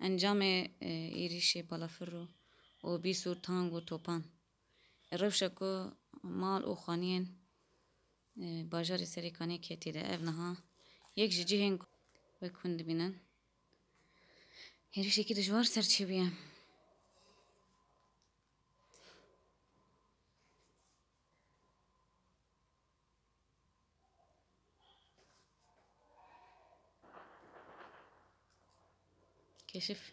انجام ایریش بالافر رو و بیس و تانگ و توپان. روشه کو مال و خانین باجار سریکانی کتی ده اف نها یک جی هنگ و کند بینن. ایریش کی دجوار سر چی keşif.